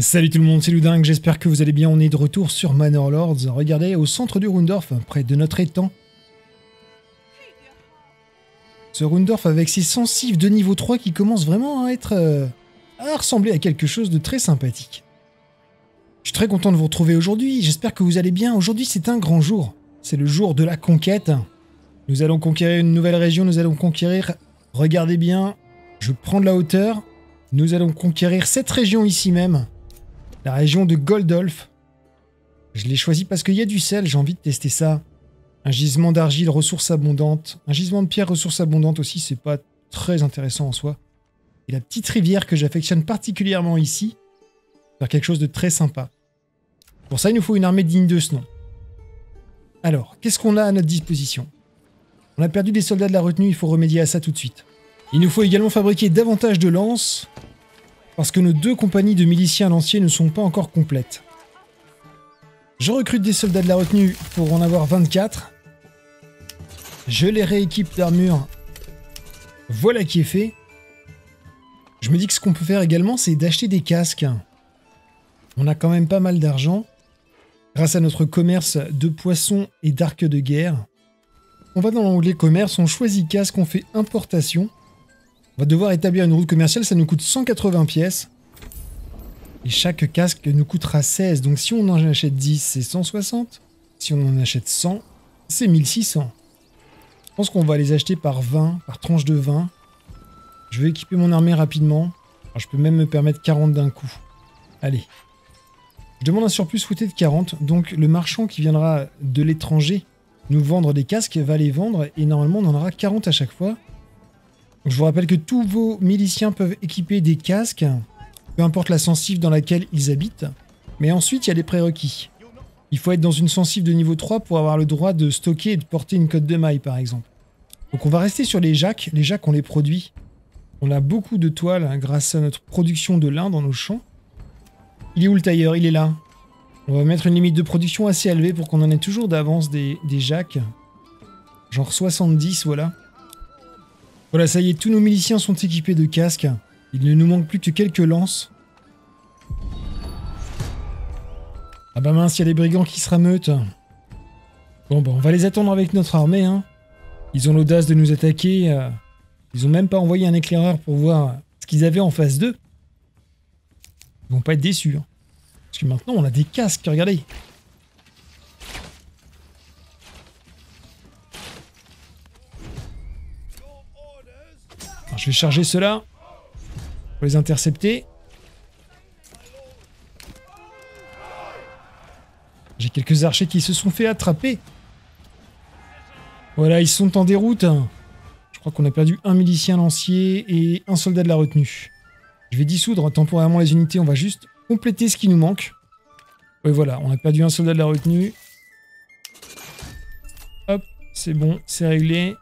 Salut tout le monde, c'est Loudingue, j'espère que vous allez bien, on est de retour sur Manor Lords. Regardez, au centre du Rundorf, près de notre étang. Ce Rundorf avec ses sensifs de niveau 3 qui commencent vraiment à être... euh, à ressembler à quelque chose de très sympathique. Je suis très content de vous retrouver aujourd'hui, j'espère que vous allez bien. Aujourd'hui c'est un grand jour, c'est le jour de la conquête. Nous allons conquérir une nouvelle région, nous allons conquérir... Regardez bien, je prends de la hauteur. Nous allons conquérir cette région ici même. La région de Goldolf. Je l'ai choisi parce qu'il y a du sel, j'ai envie de tester ça. Un gisement d'argile, ressources abondantes. Un gisement de pierre, ressources abondantes aussi, c'est pas très intéressant en soi. Et la petite rivière que j'affectionne particulièrement ici, faire quelque chose de très sympa. Pour ça, il nous faut une armée digne de ce nom. Alors, qu'est-ce qu'on a à notre disposition? On a perdu des soldats de la retenue, il faut remédier à ça tout de suite. Il nous faut également fabriquer davantage de lances, parce que nos deux compagnies de miliciens lanciers ne sont pas encore complètes. Je recrute des soldats de la retenue pour en avoir 24. Je les rééquipe d'armure. Voilà qui est fait. Je me dis que ce qu'on peut faire également, c'est d'acheter des casques. On a quand même pas mal d'argent. Grâce à notre commerce de poissons et d'arcs de guerre. On va dans l'onglet commerce, on choisit casque, on fait importation. On va devoir établir une route commerciale, ça nous coûte 180 pièces. Et chaque casque nous coûtera 16. Donc si on en achète 10, c'est 160. Si on en achète 100, c'est 1600. Je pense qu'on va les acheter par 20, par tranche de 20. Je vais équiper mon armée rapidement. Je peux même me permettre 40 d'un coup. Allez. Je demande un surplus souhaité de 40. Donc le marchand qui viendra de l'étranger nous vendre des casques va les vendre. Et normalement on en aura 40 à chaque fois. Je vous rappelle que tous vos miliciens peuvent équiper des casques, peu importe la sensive dans laquelle ils habitent. Mais ensuite, il y a des prérequis. Il faut être dans une sensive de niveau 3 pour avoir le droit de stocker et de porter une cote de maille, par exemple. Donc on va rester sur les jacks. Les jacks, on les produit. On a beaucoup de toiles hein, grâce à notre production de lin dans nos champs. Il est où le tailleur? Il est là. On va mettre une limite de production assez élevée pour qu'on en ait toujours d'avance des, des jacks. Genre 70, voilà. Voilà, ça y est, tous nos miliciens sont équipés de casques. Il ne nous manque plus que quelques lances. Ah bah mince, il y a les brigands qui se rameutent. Bon bah on va les attendre avec notre armée. Hein. Ils ont l'audace de nous attaquer. euh, Ils ont même pas envoyé un éclaireur pour voir ce qu'ils avaient en face d'eux. Ils vont pas être déçus. hein. Parce que maintenant on a des casques, regardez. Je vais charger ceux-là pour les intercepter. J'ai quelques archers qui se sont fait attraper. Voilà, ils sont en déroute. Je crois qu'on a perdu un milicien lancier et un soldat de la retenue. Je vais dissoudre temporairement les unités, on va juste compléter ce qui nous manque. Oui, voilà, on a perdu un soldat de la retenue. Hop, c'est bon, c'est réglé.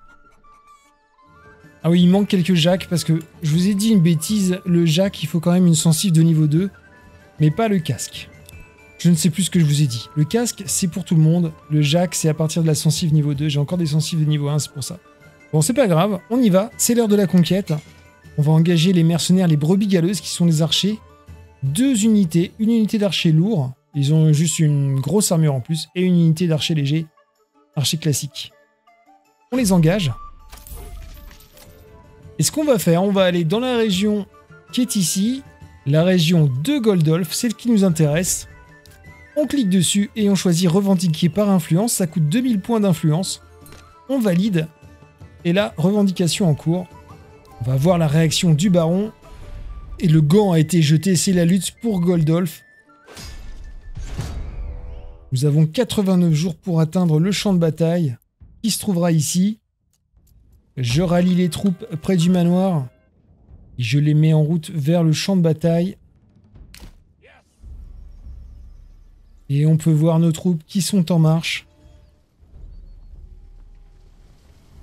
Ah oui, il manque quelques jacks parce que je vous ai dit une bêtise, le jack, il faut quand même une sensive de niveau 2, mais pas le casque. Je ne sais plus ce que je vous ai dit. Le casque, c'est pour tout le monde. Le jack, c'est à partir de la sensive niveau 2. J'ai encore des sensives de niveau 1, c'est pour ça. Bon, c'est pas grave, on y va. C'est l'heure de la conquête. On va engager les mercenaires, les brebis galeuses, qui sont des archers. Deux unités. Une unité d'archers lourds. Ils ont juste une grosse armure en plus. Et une unité d'archers légers. Archers classiques. On les engage. Et ce qu'on va faire, on va aller dans la région qui est ici. La région de Goldolf, celle qui nous intéresse. On clique dessus et on choisit revendiquer par influence. Ça coûte 2000 points d'influence. On valide. Et là, revendication en cours. On va voir la réaction du baron. Et le gant a été jeté. C'est la lutte pour Goldolf. Nous avons 89 jours pour atteindre le champ de bataille qui se trouvera ici. Je rallie les troupes près du manoir. Et je les mets en route vers le champ de bataille. Et on peut voir nos troupes qui sont en marche.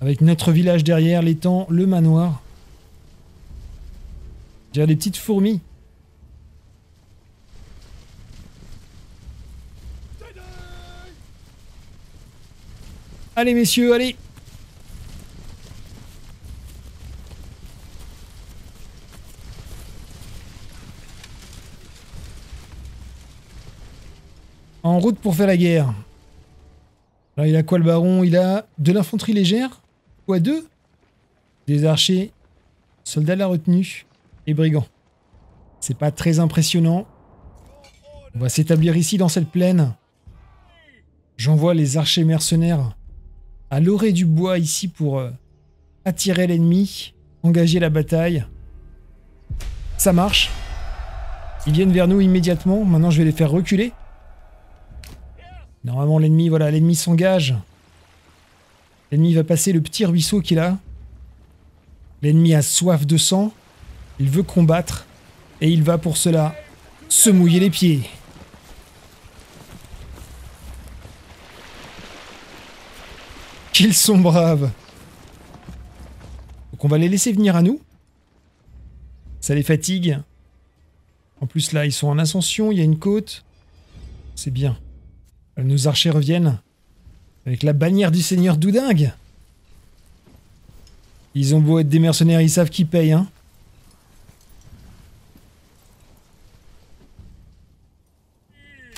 Avec notre village derrière, l'étang, le manoir. J'ai des petites fourmis. Allez messieurs, allez En route pour faire la guerre. Alors il a quoi le baron? Il a de l'infanterie légère? Quoi deux? Des archers, soldats de la retenue et brigands. C'est pas très impressionnant. On va s'établir ici dans cette plaine. J'envoie les archers mercenaires à l'orée du bois ici pour euh, attirer l'ennemi, engager la bataille. Ça marche. Ils viennent vers nous immédiatement. Maintenant, je vais les faire reculer. Normalement, l'ennemi, voilà, l'ennemi s'engage. L'ennemi va passer le petit ruisseau qu'il a. L'ennemi a soif de sang. Il veut combattre. Et il va pour cela se mouiller les pieds. Qu'ils sont braves. Donc on va les laisser venir à nous. Ça les fatigue. En plus là, ils sont en ascension, il y a une côte. C'est bien. Nos archers reviennent. Avec la bannière du seigneur Doudingue. Ils ont beau être des mercenaires, ils savent qui paye, hein.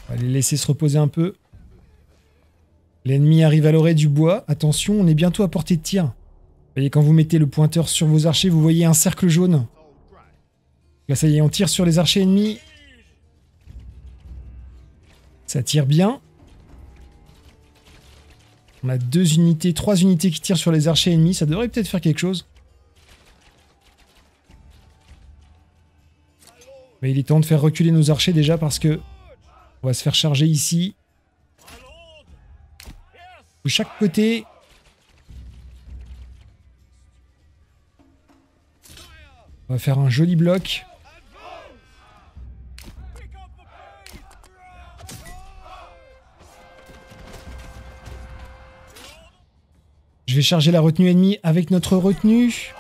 On va les laisser se reposer un peu. L'ennemi arrive à l'oreille du bois. Attention, on est bientôt à portée de tir. Vous voyez, quand vous mettez le pointeur sur vos archers, vous voyez un cercle jaune. Là, ça y est, on tire sur les archers ennemis. Ça tire bien. On a deux unités, trois unités qui tirent sur les archers ennemis. Ça devrait peut-être faire quelque chose. Mais il est temps de faire reculer nos archers déjà parce que on va se faire charger ici. De chaque côté. On va faire un joli bloc. Je vais charger la retenue ennemie avec notre retenue.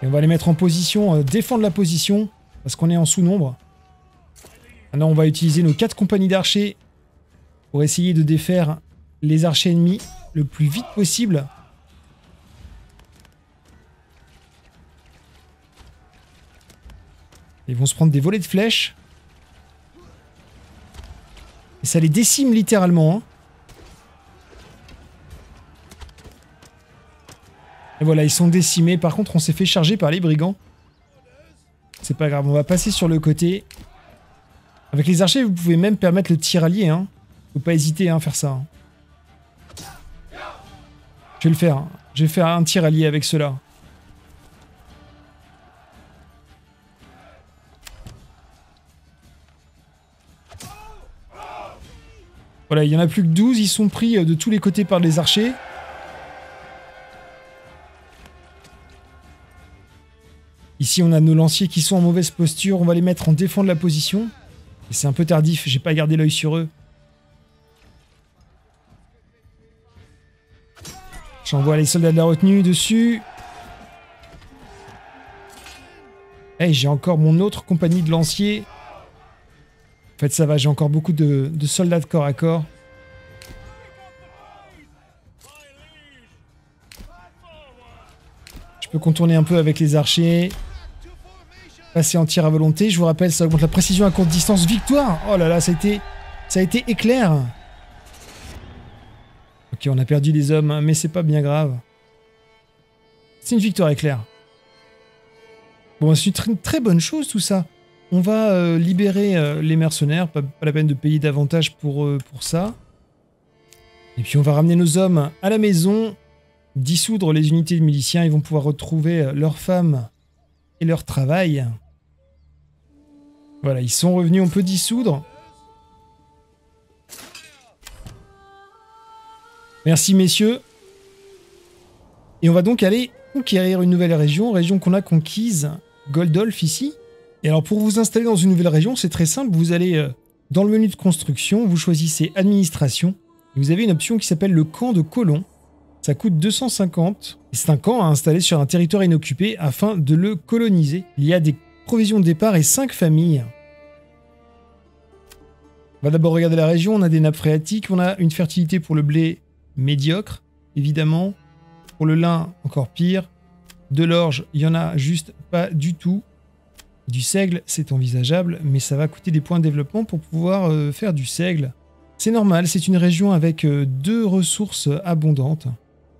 Et on va les mettre en position, euh, défendre la position, parce qu'on est en sous-nombre. Maintenant, on va utiliser nos quatre compagnies d'archers pour essayer de défaire les archers ennemis le plus vite possible. Ils vont se prendre des volets de flèches. Et ça les décime littéralement. Hein. Et voilà, ils sont décimés. Par contre, on s'est fait charger par les brigands. C'est pas grave, on va passer sur le côté. Avec les archers, vous pouvez même permettre le tir allié. Hein. Faut pas hésiter hein, à faire ça. Hein. Je vais le faire. Hein. Je vais faire un tir allié avec cela. Voilà, il y en a plus que 12. Ils sont pris euh, de tous les côtés par les archers. Ici, on a nos lanciers qui sont en mauvaise posture. On va les mettre en défend de la position. C'est un peu tardif, j'ai pas gardé l'œil sur eux. J'envoie les soldats de la retenue dessus. Hey, j'ai encore mon autre compagnie de lanciers. En fait, ça va, j'ai encore beaucoup de, de soldats de corps à corps. Je peux contourner un peu avec les archers. Passer en tir à volonté. Je vous rappelle, ça augmente la précision à courte distance. Victoire Oh là là, ça a été, ça a été éclair. Ok, on a perdu les hommes, mais c'est pas bien grave. C'est une victoire éclair. Bon, c'est une très bonne chose tout ça. On va euh, libérer euh, les mercenaires, pas, la peine de payer davantage pour, euh, pour ça. Et puis on va ramener nos hommes à la maison, dissoudre les unités de miliciens, ils vont pouvoir retrouver leurs femmes et leur travail. Voilà, ils sont revenus, on peut dissoudre. Merci messieurs. Et on va donc aller conquérir une nouvelle région, région qu'on a conquise, Goldolf ici. Et alors pour vous installer dans une nouvelle région, c'est très simple, vous allez euh, dans le menu de construction, vous choisissez administration, et vous avez une option qui s'appelle le camp de colons. Ça coûte 250. C'est un camp à installer sur un territoire inoccupé afin de le coloniser. Il y a des provisions de départ et 5 familles. On va d'abord regarder la région. On a des nappes phréatiques. On a une fertilité pour le blé médiocre, évidemment. Pour le lin, encore pire. De l'orge, il y en a juste pas du tout. Du seigle, c'est envisageable, mais ça va coûter des points de développement pour pouvoir euh, faire du seigle. C'est normal, c'est une région avec euh, deux ressources abondantes.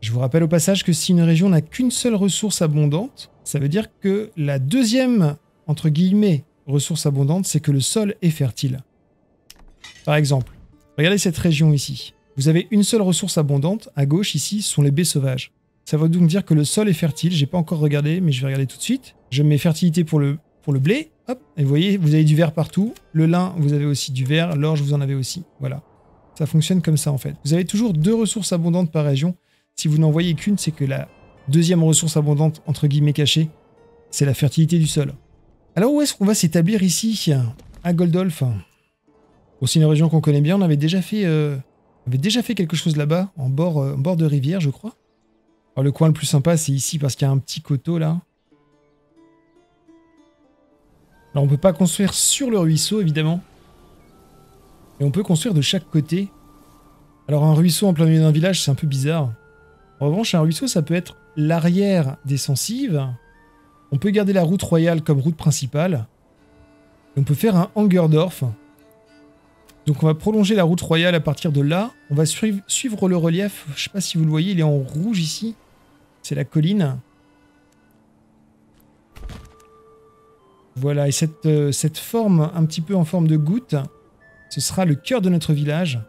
Je vous rappelle au passage que si une région n'a qu'une seule ressource abondante, ça veut dire que la deuxième, entre guillemets, ressource abondante, c'est que le sol est fertile. Par exemple, regardez cette région ici. Vous avez une seule ressource abondante, à gauche ici, ce sont les baies sauvages. Ça veut donc dire que le sol est fertile, j'ai pas encore regardé, mais je vais regarder tout de suite. Je mets fertilité pour le, pour le blé, hop, et vous voyez, vous avez du vert partout. Le lin, vous avez aussi du vert, l'orge, vous en avez aussi. Voilà. Ça fonctionne comme ça en fait. Vous avez toujours deux ressources abondantes par région. Si vous n'en voyez qu'une, c'est que la deuxième ressource abondante, entre guillemets cachée, c'est la fertilité du sol. Alors où est-ce qu'on va s'établir ici À Goldolf Aussi une région qu'on connaît bien, on avait déjà fait, euh, quelque chose là-bas, en bord, euh, bord de rivière, je crois. Alors le coin le plus sympa, c'est ici, parce qu'il y a un petit coteau, là. Alors on peut pas construire sur le ruisseau, évidemment. Mais on peut construire de chaque côté. Alors un ruisseau en plein milieu d'un village, c'est un peu bizarre. En revanche, un ruisseau, ça peut être l'arrière des sensives. On peut garder la route royale comme route principale. On peut faire un Hangerdorf. Donc on va prolonger la route royale à partir de là. On va suivre, le relief. Je sais pas si vous le voyez, il est en rouge ici. C'est la colline. Voilà, et cette, euh, cette forme, un petit peu en forme de goutte, ce sera le cœur de notre village.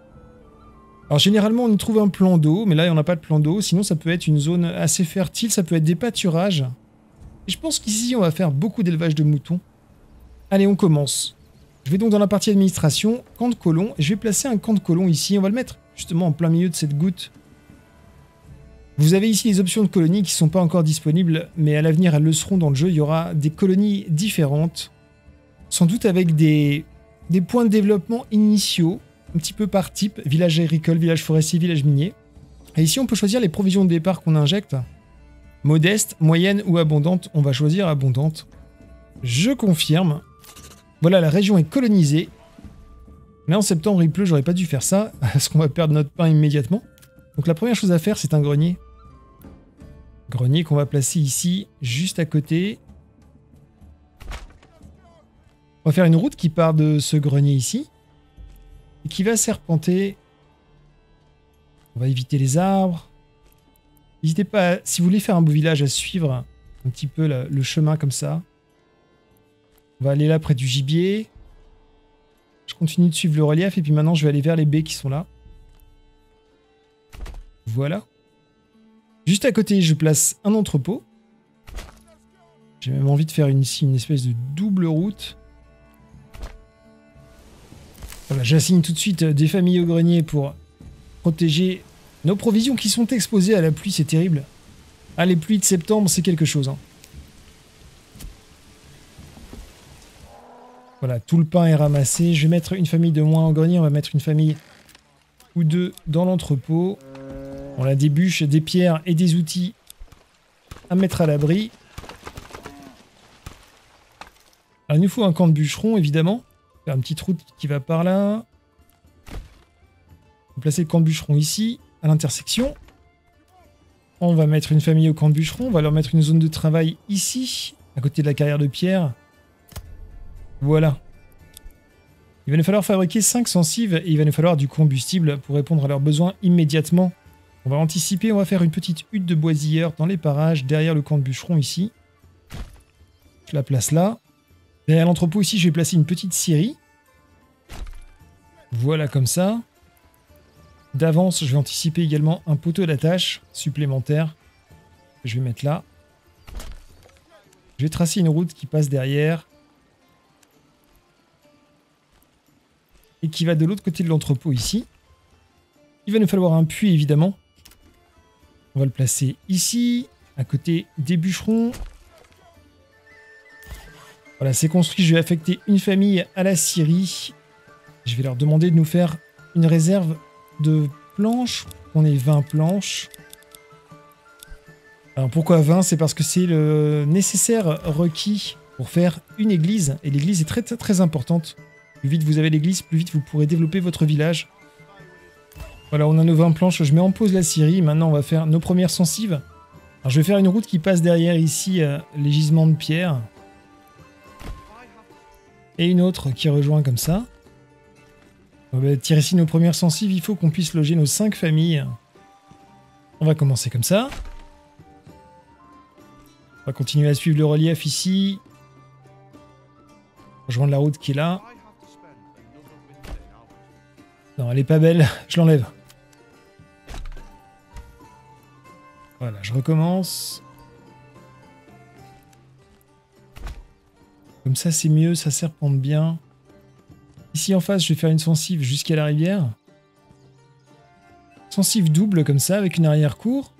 Alors généralement on y trouve un plan d'eau, mais là on n'a pas de plan d'eau, sinon ça peut être une zone assez fertile, ça peut être des pâturages. Je pense qu'ici on va faire beaucoup d'élevage de moutons. Allez on commence. Je vais donc dans la partie administration, camp de colons, et je vais placer un camp de colons ici, on va le mettre justement en plein milieu de cette goutte. Vous avez ici les options de colonies qui ne sont pas encore disponibles, mais à l'avenir elles le seront dans le jeu, il y aura des colonies différentes, sans doute avec des points de développement initiaux, un petit peu par type, village agricole, village forestier, village minier. Et ici, on peut choisir les provisions de départ qu'on injecte. Modeste, moyenne ou abondante. On va choisir abondante. Je confirme. Voilà, la région est colonisée. Mais en septembre, il pleut, j'aurais pas dû faire ça, parce qu'on va perdre notre pain immédiatement. Donc la première chose à faire, c'est un grenier. Grenier qu'on va placer ici, juste à côté. On va faire une route qui part de ce grenier ici et qui va serpenter. On va éviter les arbres. N'hésitez pas, si vous voulez faire un beau village, à suivre un petit peu le chemin comme ça. On va aller là près du gibier. Je continue de suivre le relief et puis maintenant je vais aller vers les baies qui sont là. Voilà. Juste à côté, je place un entrepôt. J'ai même envie de faire ici une espèce de double route. Voilà, j'assigne tout de suite des familles au grenier pour protéger nos provisions qui sont exposées à la pluie, c'est terrible. Ah, les pluies de septembre, c'est quelque chose. Hein. Voilà, tout le pain est ramassé. Je vais mettre une famille de moins au grenier. On va mettre une famille ou deux dans l'entrepôt. On a des bûches, des pierres et des outils à mettre à l'abri. il nous faut un camp de bûcheron, évidemment. Faire une petite route qui va par là. On va placer le camp de bûcheron ici, à l'intersection. On va mettre une famille au camp de bûcheron. On va leur mettre une zone de travail ici, à côté de la carrière de pierre. Voilà. Il va nous falloir fabriquer 5 sensives et il va nous falloir du combustible pour répondre à leurs besoins immédiatement. On va anticiper, on va faire une petite hutte de boisilleurs dans les parages derrière le camp de bûcheron ici. Je la place là. Derrière l'entrepôt ici, je vais placer une petite scierie. Voilà comme ça. D'avance, je vais anticiper également un poteau d'attache supplémentaire. Je vais mettre là. Je vais tracer une route qui passe derrière. Et qui va de l'autre côté de l'entrepôt ici. Il va nous falloir un puits évidemment. On va le placer ici, à côté des bûcherons. Voilà, c'est construit. Je vais affecter une famille à la Syrie. Je vais leur demander de nous faire une réserve de planches. On est 20 planches. Alors pourquoi 20 C'est parce que c'est le nécessaire requis pour faire une église. Et l'église est très, très importante. Plus vite vous avez l'église, plus vite vous pourrez développer votre village. Voilà, on a nos 20 planches. Je mets en pause la Syrie. Maintenant, on va faire nos premières sensives. Alors, je vais faire une route qui passe derrière ici euh, les gisements de pierre. Et une autre qui rejoint comme ça. On va tirer ici nos premières sensibles. Il faut qu'on puisse loger nos cinq familles. On va commencer comme ça. On va continuer à suivre le relief ici. Rejoindre la route qui est là. Non, elle est pas belle. Je l'enlève. Voilà, je recommence. Comme ça, c'est mieux, ça serpente bien. Ici en face, je vais faire une sensive jusqu'à la rivière. Sensive double comme ça, avec une arrière-cour.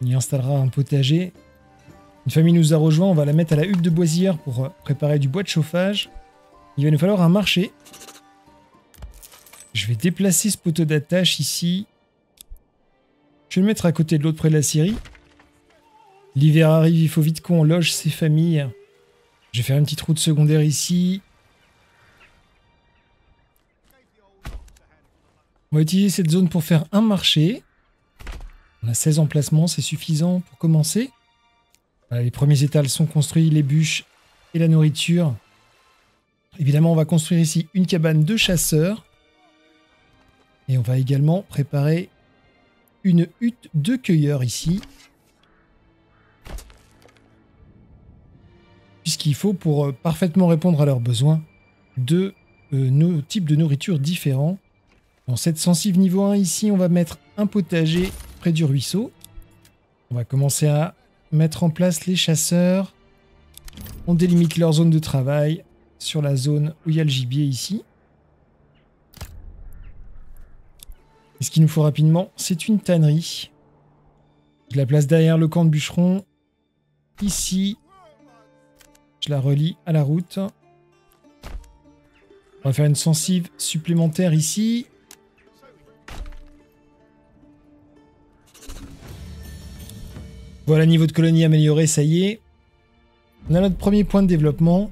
On y installera un potager. Une famille nous a rejoint, on va la mettre à la hutte de boisière pour préparer du bois de chauffage. Il va nous falloir un marché. Je vais déplacer ce poteau d'attache ici. Je vais le mettre à côté de l'autre près de la scierie. L'hiver arrive, il faut vite qu'on loge ces familles. Je vais faire une petite route secondaire ici. On va utiliser cette zone pour faire un marché. On a 16 emplacements, c'est suffisant pour commencer. les premiers étals sont construits, les bûches et la nourriture. Évidemment, on va construire ici une cabane de chasseurs. Et on va également préparer une hutte de cueilleurs ici. Puisqu'il faut, pour euh, parfaitement répondre à leurs besoins, deux euh, types de nourriture différents. Dans cette sensive niveau 1 ici, on va mettre un potager près du ruisseau. On va commencer à mettre en place les chasseurs. On délimite leur zone de travail sur la zone où il y a le gibier ici. Ce qu'il nous faut rapidement, c'est une tannerie. Je la place derrière le camp de bûcheron. Ici, je la relie à la route. On va faire une sensive supplémentaire ici. Voilà, niveau de colonie amélioré, ça y est. On a notre premier point de développement.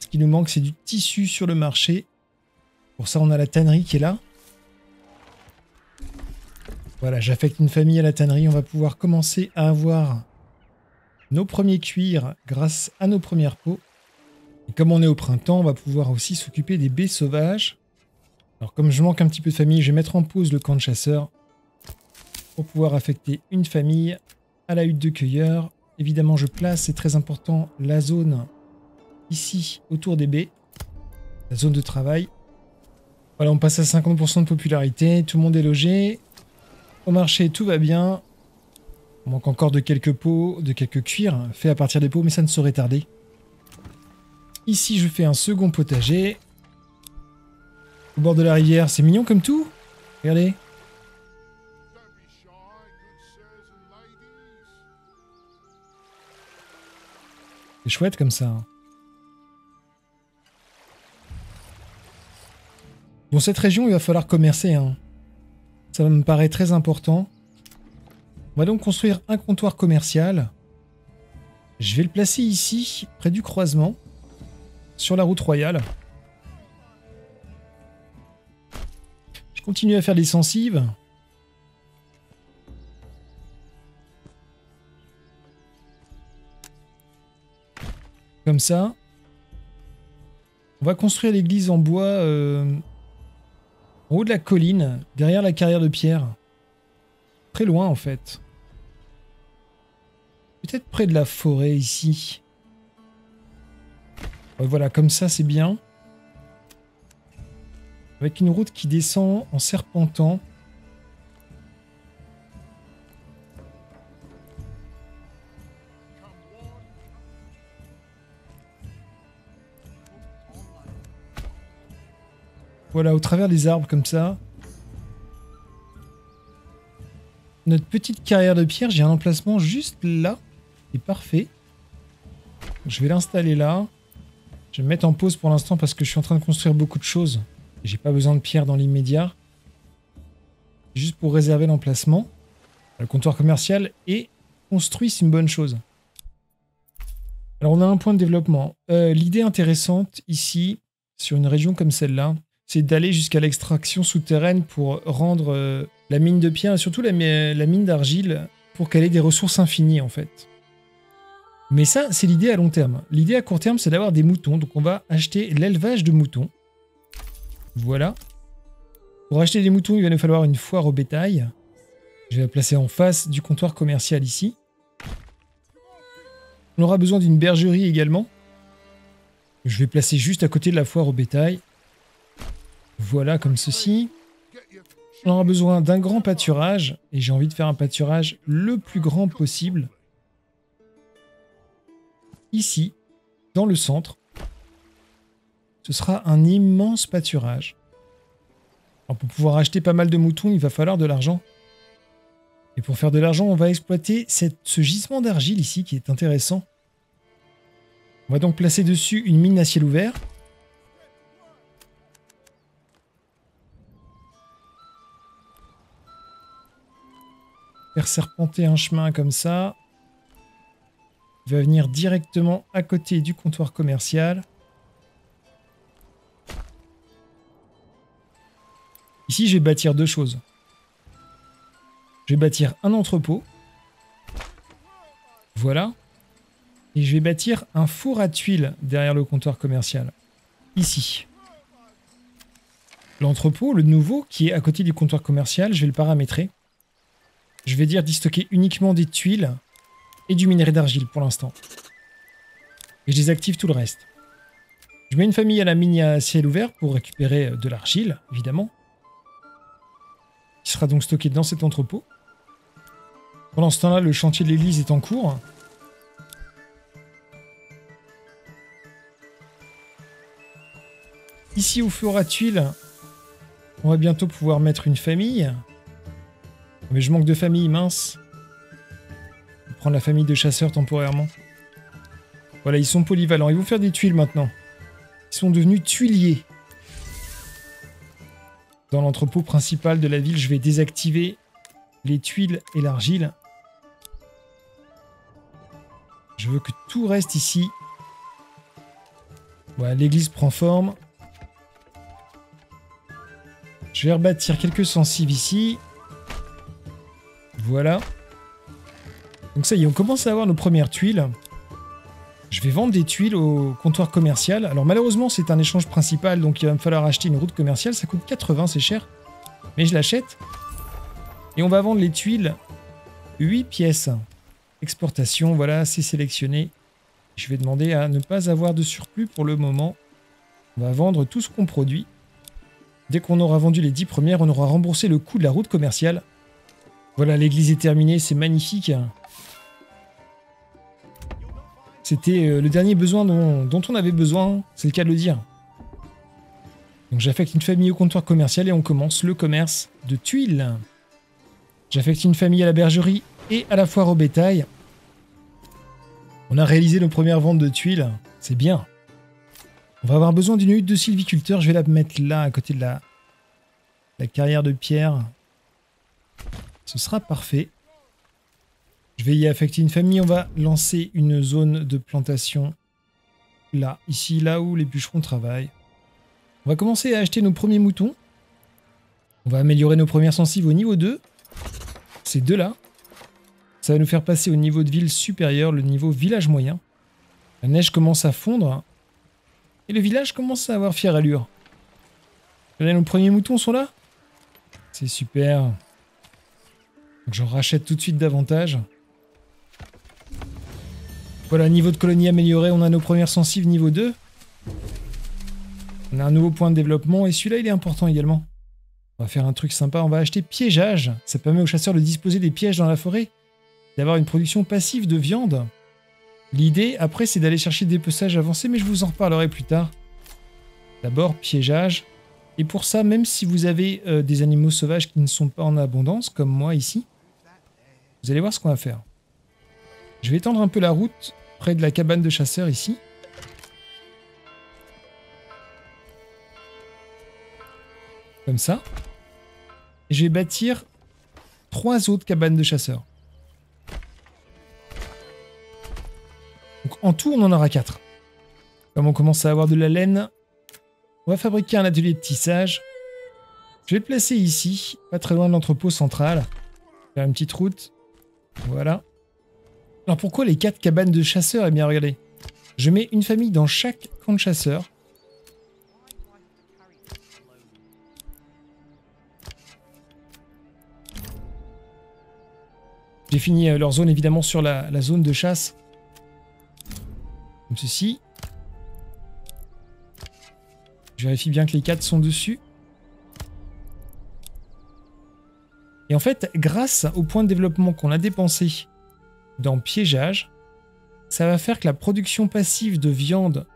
Ce qui nous manque, c'est du tissu sur le marché. Pour ça, on a la tannerie qui est là. Voilà, j'affecte une famille à la tannerie. On va pouvoir commencer à avoir nos premiers cuirs grâce à nos premières peaux. Et comme on est au printemps, on va pouvoir aussi s'occuper des baies sauvages. Alors comme je manque un petit peu de famille, je vais mettre en pause le camp de chasseurs pour pouvoir affecter une famille à la hutte de cueilleurs. Évidemment, je place, c'est très important, la zone ici autour des baies, la zone de travail. Voilà, on passe à 50% de popularité, tout le monde est logé. Au marché, tout va bien. On manque encore de quelques pots, de quelques cuirs faits à partir des pots, mais ça ne saurait tarder. Ici, je fais un second potager. Au bord de la rivière, c'est mignon comme tout. Regardez. C'est chouette comme ça. Bon, cette région, il va falloir commercer. Hein. Ça me paraît très important. On va donc construire un comptoir commercial. Je vais le placer ici, près du croisement, sur la route royale. Je continue à faire des sensives. Ça. On va construire l'église en bois euh, en haut de la colline, derrière la carrière de pierre. Très loin en fait. Peut-être près de la forêt ici. voilà, comme ça c'est bien. Avec une route qui descend en serpentant. Voilà, au travers des arbres comme ça. Notre petite carrière de pierre, j'ai un emplacement juste là. C'est parfait. Je vais l'installer là. Je vais me mettre en pause pour l'instant parce que je suis en train de construire beaucoup de choses. J'ai pas besoin de pierre dans l'immédiat. Juste pour réserver l'emplacement. Le comptoir commercial est construit, c'est une bonne chose. Alors on a un point de développement. Euh, l'idée intéressante ici, sur une région comme celle-là, c'est d'aller jusqu'à l'extraction souterraine pour rendre euh, la mine de pierre et surtout la, mine d'argile pour qu'elle ait des ressources infinies en fait. Mais ça, c'est l'idée à long terme. L'idée à court terme, c'est d'avoir des moutons. Donc on va acheter l'élevage de moutons. Voilà. Pour acheter des moutons, il va nous falloir une foire au bétail. Je vais la placer en face du comptoir commercial ici. On aura besoin d'une bergerie également. Je vais placer juste à côté de la foire au bétail. Voilà, comme ceci. On aura besoin d'un grand pâturage. Et j'ai envie de faire un pâturage le plus grand possible. Ici, dans le centre. Ce sera un immense pâturage. pour pouvoir acheter pas mal de moutons, il va falloir de l'argent. Et pour faire de l'argent, on va exploiter ce gisement d'argile ici qui est intéressant. On va donc placer dessus une mine à ciel ouvert. Faire serpenter un chemin comme ça. Va venir directement à côté du comptoir commercial. Ici, je vais bâtir deux choses. Je vais bâtir un entrepôt. Voilà. Et je vais bâtir un four à tuiles derrière le comptoir commercial. Ici. L'entrepôt, le nouveau, qui est à côté du comptoir commercial, je vais le paramétrer. Je vais dire d'y stocker uniquement des tuiles et du minerai d'argile pour l'instant. Et je désactive tout le reste. Je mets une famille à la mine à ciel ouvert pour récupérer de l'argile, évidemment. Qui sera donc stocké dans cet entrepôt. Pendant ce temps-là, le chantier de l'église est en cours. Ici, au four à tuiles, on va bientôt pouvoir mettre une famille. Mais je manque de famille, mince. Je prendre la famille de chasseurs temporairement. Voilà, ils sont polyvalents. Ils vont faire des tuiles maintenant. Ils sont devenus tuiliers. Dans l'entrepôt principal de la ville, je vais désactiver les tuiles et l'argile. Je veux que tout reste ici. Voilà, l'église prend forme. Je vais rebâtir quelques sensibles ici. Voilà. Donc ça y est, on commence à avoir nos premières tuiles. Je vais vendre des tuiles au comptoir commercial. Alors malheureusement, c'est un échange principal, donc il va me falloir acheter une route commerciale. Ça coûte 80, c'est cher. Mais je l'achète. Et on va vendre les tuiles 8 pièces. Exportation, voilà, c'est sélectionné. Je vais demander à ne pas avoir de surplus pour le moment. On va vendre tout ce qu'on produit. Dès qu'on aura vendu les 10 premières, on aura remboursé le coût de la route commerciale. Voilà, l'église est terminée, c'est magnifique. C'était euh, le dernier besoin dont, on avait besoin, c'est le cas de le dire. Donc j'affecte une famille au comptoir commercial et on commence le commerce de tuiles. J'affecte une famille à la bergerie et à la foire au bétail. On a réalisé nos premières ventes de tuiles. C'est bien. On va avoir besoin d'une hutte de sylviculteur. Je vais la mettre là, à côté de la, la carrière de pierre. Ce sera parfait. Je vais y affecter une famille. On va lancer une zone de plantation là, ici, là où les bûcherons travaillent. On va commencer à acheter nos premiers moutons. On va améliorer nos premières sensibles au niveau 2. Ces deux-là. Ça va nous faire passer au niveau de ville supérieur, le niveau village moyen. La neige commence à fondre. Et le village commence à avoir fière allure. Nos premiers moutons sont là. C'est super. J'en rachète tout de suite davantage. Voilà, niveau de colonie amélioré, on a nos premières sensibles niveau 2. On a un nouveau point de développement et celui-là il est important également. On va faire un truc sympa, on va acheter piégeage. Ça permet aux chasseurs de disposer des pièges dans la forêt d'avoir une production passive de viande. L'idée, après, c'est d'aller chercher des peçages avancés, mais je vous en reparlerai plus tard. D'abord, piégeage. Et pour ça, même si vous avez euh, des animaux sauvages qui ne sont pas en abondance, comme moi ici, vous allez voir ce qu'on va faire. Je vais étendre un peu la route près de la cabane de chasseurs ici. Comme ça. Et je vais bâtir trois autres cabanes de chasseurs. Donc en tout, on en aura quatre. Comme on commence à avoir de la laine, on va fabriquer un atelier de tissage. Je vais le placer ici, pas très loin de l'entrepôt central. Faire une petite route. Voilà. Alors pourquoi les quatre cabanes de chasseurs Eh bien regardez, je mets une famille dans chaque camp de chasseurs. J'ai fini euh, leur zone évidemment sur la, la zone de chasse. Comme ceci. Je vérifie bien que les quatre sont dessus. Et en fait, grâce au point de développement qu'on a dépensé dans piégeage, ça va faire que la production passive de viande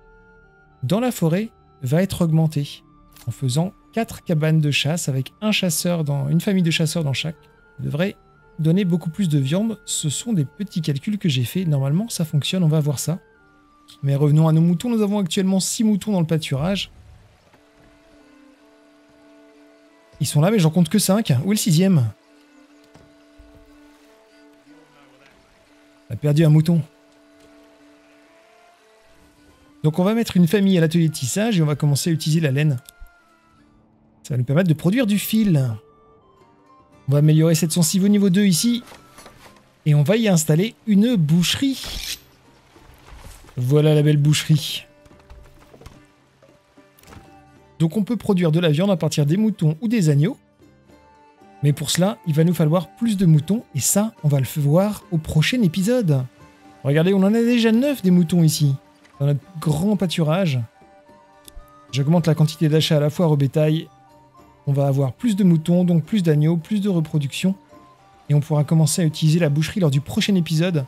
dans la forêt va être augmentée en faisant 4 cabanes de chasse avec un chasseur dans une famille de chasseurs dans chaque. Ça devrait donner beaucoup plus de viande. Ce sont des petits calculs que j'ai fait. Normalement, ça fonctionne, on va voir ça. Mais revenons à nos moutons. Nous avons actuellement 6 moutons dans le pâturage. Ils sont là, mais j'en compte que 5. Où est le sixième? On a perdu un mouton. Donc on va mettre une famille à l'atelier de tissage et on va commencer à utiliser la laine. Ça va nous permettre de produire du fil. On va améliorer cette sensible au niveau 2 ici. Et on va y installer une boucherie. Voilà la belle boucherie. Donc on peut produire de la viande à partir des moutons ou des agneaux. Mais pour cela, il va nous falloir plus de moutons, et ça, on va le voir au prochain épisode. Regardez, on en a déjà 9 des moutons ici, dans notre grand pâturage. J'augmente la quantité d'achat à la foire au bétail. On va avoir plus de moutons, donc plus d'agneaux, plus de reproduction. Et on pourra commencer à utiliser la boucherie lors du prochain épisode.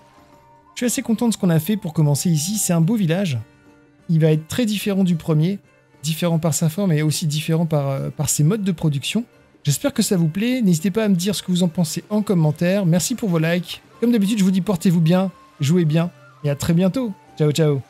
Je suis assez content de ce qu'on a fait pour commencer ici. C'est un beau village. Il va être très différent du premier. Différent par sa forme et aussi différent par, euh, par ses modes de production. J'espère que ça vous plaît. N'hésitez pas à me dire ce que vous en pensez en commentaire. Merci pour vos likes. Comme d'habitude, je vous dis portez-vous bien, jouez bien et à très bientôt. Ciao ciao